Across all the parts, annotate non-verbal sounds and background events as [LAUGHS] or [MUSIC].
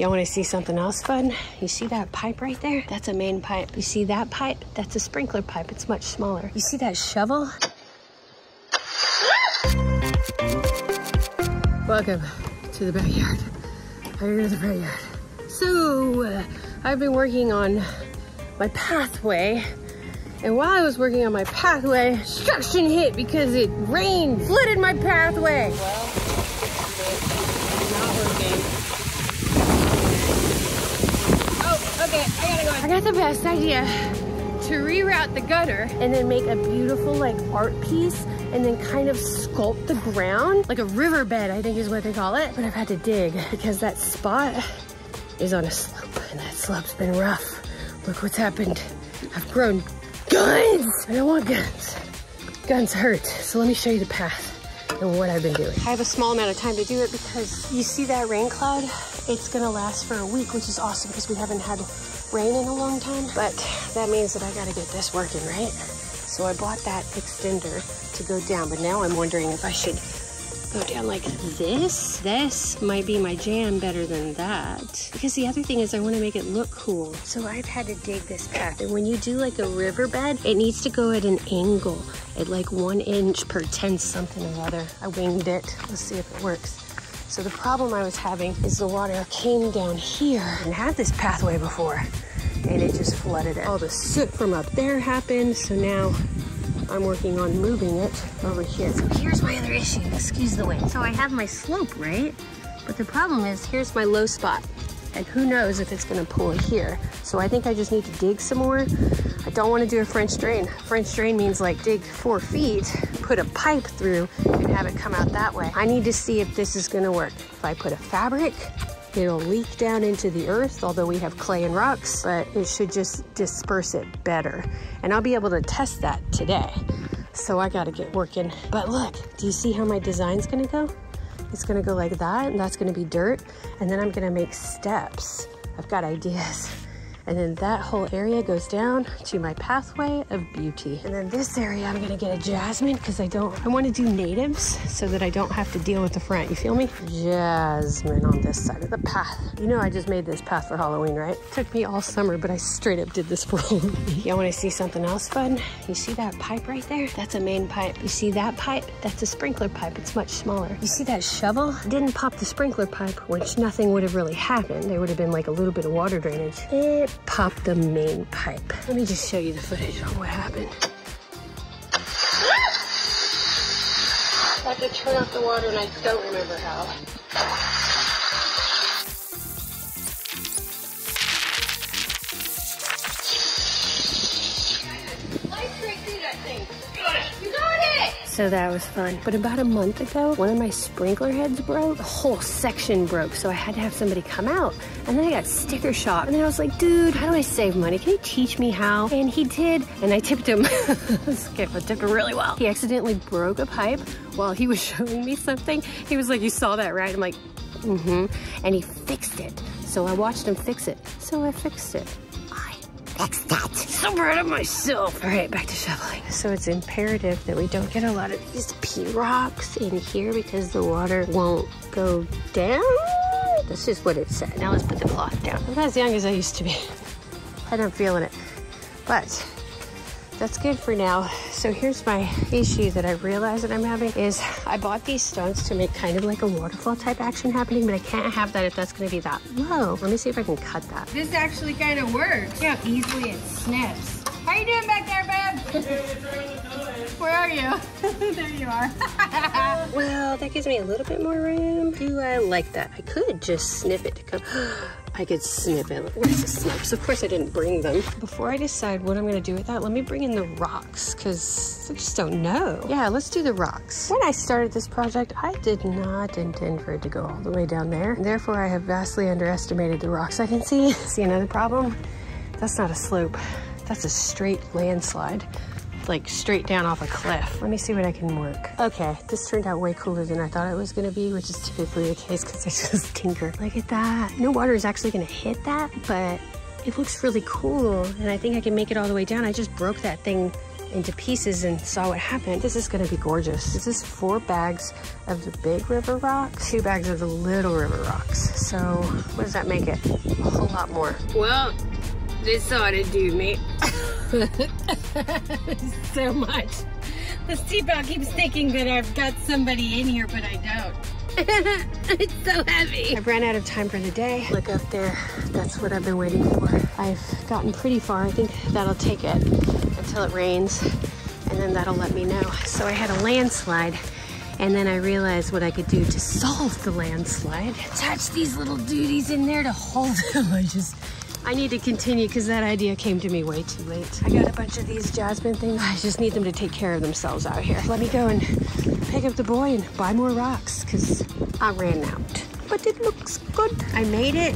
Y'all wanna see something else fun? You see that pipe right there? That's a main pipe. You see that pipe? That's a sprinkler pipe. It's much smaller. You see that shovel? Welcome to the backyard. Here to the backyard. So, uh, I've been working on my pathway. And while I was working on my pathway, construction hit because it rained, flooded my pathway. Well, not working. Oh, okay, I got the best idea. To reroute the gutter and then make a beautiful like art piece and then kind of sculpt the ground. Like a riverbed I think is what they call it. But I've had to dig because that spot is on a slope and that slope's been rough. Look what's happened. I've grown guns! I don't want guns. Guns hurt. So let me show you the path and what I've been doing. I have a small amount of time to do it because you see that rain cloud? It's gonna last for a week which is awesome because we haven't had rain in a long time, but that means that I gotta get this working, right? So I bought that extender to go down, but now I'm wondering if I should go down like this. This might be my jam better than that. Because the other thing is I wanna make it look cool. So I've had to dig this path. And when you do like a riverbed, it needs to go at an angle at like one inch per 10 something or other. I winged it. Let's see if it works. So the problem I was having is the water came down here and had this pathway before and it just flooded it. All the soot from up there happened. So now I'm working on moving it over here. So here's my other issue, excuse the wind. So I have my slope, right? But the problem is here's my low spot and who knows if it's gonna pull here. So I think I just need to dig some more. I don't wanna do a French drain. French drain means like dig four feet, put a pipe through and have it come out that way. I need to see if this is gonna work. If I put a fabric, it'll leak down into the earth, although we have clay and rocks, but it should just disperse it better. And I'll be able to test that today. So I gotta get working. But look, do you see how my design's gonna go? It's gonna go like that, and that's gonna be dirt, and then I'm gonna make steps. I've got ideas. [LAUGHS] And then that whole area goes down to my pathway of beauty. And then this area, I'm gonna get a jasmine because I don't, I wanna do natives so that I don't have to deal with the front. You feel me? Jasmine on this side of the path. You know, I just made this path for Halloween, right? It took me all summer, but I straight up did this for Halloween. [LAUGHS] Y'all wanna see something else fun? You see that pipe right there? That's a main pipe. You see that pipe? That's a sprinkler pipe. It's much smaller. You see that shovel? didn't pop the sprinkler pipe, which nothing would have really happened. There would have been like a little bit of water drainage. It pop the main pipe. Let me just show you the footage of what happened. I had to turn off the water and I don't remember how. So that was fun. But about a month ago, one of my sprinkler heads broke. The whole section broke, so I had to have somebody come out. And then I got sticker shock. And then I was like, dude, how do I save money? Can you teach me how? And he did. And I tipped him. Skip, I tipped him really well. He accidentally broke a pipe while he was [LAUGHS] showing me something. He was like, you saw that, right? I'm like, mm-hmm. And he fixed it. So I watched him fix it. So I fixed it. So proud of myself. All right, back to shoveling. So it's imperative that we don't get a lot of these pea rocks in here because the water won't go down. That's just what it said. Now let's put the cloth down. I'm not as young as I used to be. I'm not feeling it. But that's good for now. So here's my issue that I realized that I'm having is I bought these stones to make kind of like a waterfall type action happening, but I can't have that if that's gonna be that low. Let me see if I can cut that. This actually kind of works. See how easily it snips. How you doing back there, babe? [LAUGHS] Where are you? [LAUGHS] there you are. [LAUGHS] well, that gives me a little bit more room. Do I like that? I could just snip it to come. [GASPS] [GASPS] I could snip it. Where's the snips? Of course I didn't bring them. Before I decide what I'm gonna do with that, let me bring in the rocks because I just don't know. Yeah, let's do the rocks. When I started this project, I did not intend for it to go all the way down there. Therefore, I have vastly underestimated the rocks I can see. [LAUGHS] see another problem? That's not a slope. That's a straight landslide like straight down off a cliff. Let me see what I can work. Okay, this turned out way cooler than I thought it was gonna be, which is typically the case because I [LAUGHS] just tinker. Look at that. No water is actually gonna hit that, but it looks really cool. And I think I can make it all the way down. I just broke that thing into pieces and saw what happened. This is gonna be gorgeous. This is four bags of the big river rocks, two bags of the little river rocks. So what does that make it? A whole lot more. Well, this ought to do me. [LAUGHS] so much. The seatbelt keeps thinking that I've got somebody in here, but I don't. [LAUGHS] it's so heavy. I've ran out of time for the day. Look up there. That's what I've been waiting for. I've gotten pretty far. I think that'll take it until it rains and then that'll let me know. So I had a landslide and then I realized what I could do to solve the landslide. Attach these little duties in there to hold them. [LAUGHS] I just I need to continue because that idea came to me way too late. I got a bunch of these jasmine things. I just need them to take care of themselves out here. Let me go and pick up the boy and buy more rocks because I ran out. But it looks good. I made it,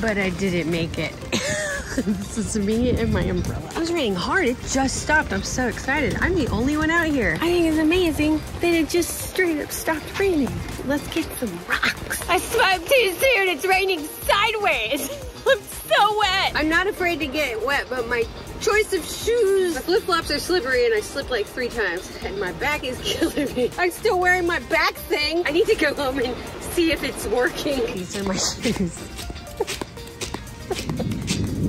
but I didn't make it. [LAUGHS] this is me and my umbrella. I was raining hard. It just stopped. I'm so excited. I'm the only one out here. I think it's amazing that it just straight up stopped raining. Let's get some rocks. I swam too soon. It's raining sideways. [LAUGHS] I'm so wet. I'm not afraid to get wet, but my choice of shoes, my flip-flops are slippery and I slipped like three times and my back is [LAUGHS] killing me. I'm still wearing my back thing. I need to go home and see if it's working. These are my shoes.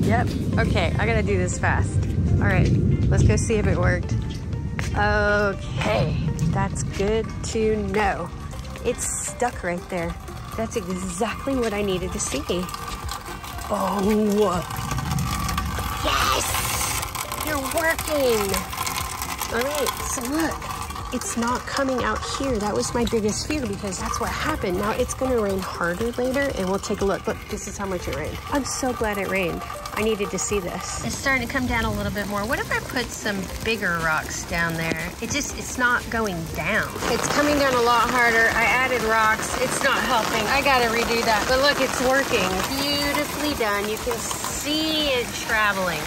yep, okay, I gotta do this fast. All right, let's go see if it worked. Okay, that's good to know. It's stuck right there. That's exactly what I needed to see. Oh, yes, you're working. All right, so look, it's not coming out here. That was my biggest fear because that's what happened. Now it's gonna rain harder later and we'll take a look. Look, this is how much it rained. I'm so glad it rained. I needed to see this. It's starting to come down a little bit more. What if I put some bigger rocks down there? It just, it's not going down. It's coming down a lot harder. I added rocks. It's not helping. I gotta redo that. But look, it's working. Beautifully done. You can see it traveling.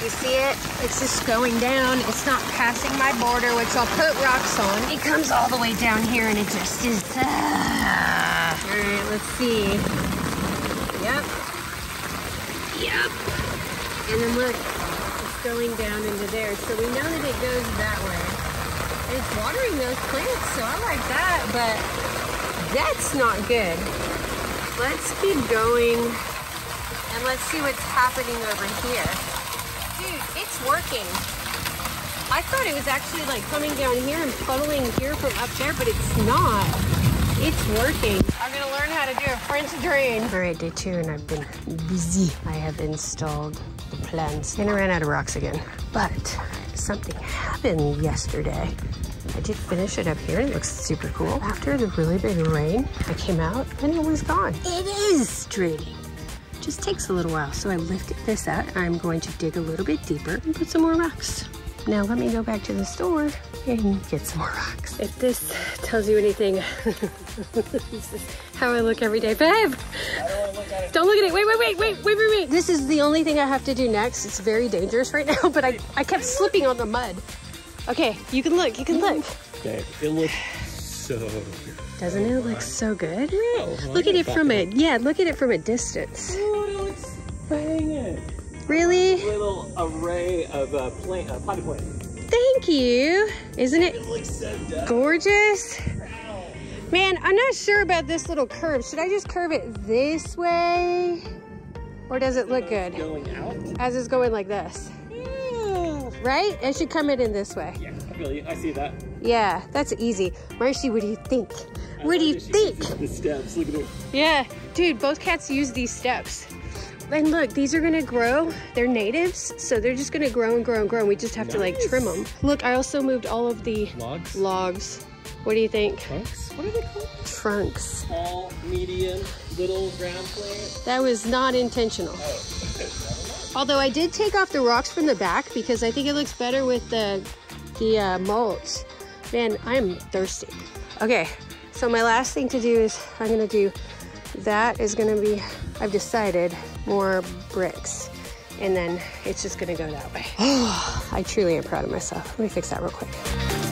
You see it? It's just going down. It's not passing my border, which I'll put rocks on. It comes all the way down here and it just is. Ah. All right, let's see. Yep. And then look, it's going down into there. So we know that it goes that way. And it's watering those plants, so I like that, but that's not good. Let's keep going and let's see what's happening over here. Dude, it's working. I thought it was actually like coming down here and puddling here from up there, but it's not. It's working. I'm gonna learn how to do a French drain. All right, day two, and I've been busy. I have installed the plants, and I ran out of rocks again. But something happened yesterday. I did finish it up here. And it looks super cool. After the really big rain, I came out and it was gone. It is draining. Just takes a little while. So I lifted this out. I'm going to dig a little bit deeper and put some more rocks. Now let me go back to the store and get some more rocks. If this tells you anything, [LAUGHS] this is how I look every day. Babe! Don't look at it. Wait, wait, wait, wait, wait, wait, wait. This is the only thing I have to do next. It's very dangerous right now, [LAUGHS] but I, I kept slipping on the mud. Okay, you can look, you can look. Okay, it looks so good. Doesn't it look so good? Look at it from a, yeah, look at it from a distance. Oh, it looks banging. Really? Little array of uh, plant, uh, potted plants. Thank you. Isn't it It looks so done. gorgeous? Man, I'm not sure about this little curve. Should I just curve it this way? Or does it look good? Going out? As it's going like this. Right? It should come in in this way. Yeah, I feel you. I see that. Yeah, that's easy. Marcy, what do you think? What do you think? The steps. Look at it. Yeah, dude, both cats use these steps. And look, these are gonna grow. They're natives, so they're just gonna grow and grow and grow. And we just have to like trim them. Look, I also moved all of the Logs? logs. What do you think? Trunks? What are they called? Trunks. Small, medium, little ground plant. That was not intentional. Although I did take off the rocks from the back because I think it looks better with the the uh, mulch. Man, I'm thirsty. Okay, so my last thing to do is I'm gonna do that is gonna be I've decided more bricks, and then it's just gonna go that way. [SIGHS] I truly am proud of myself. Let me fix that real quick.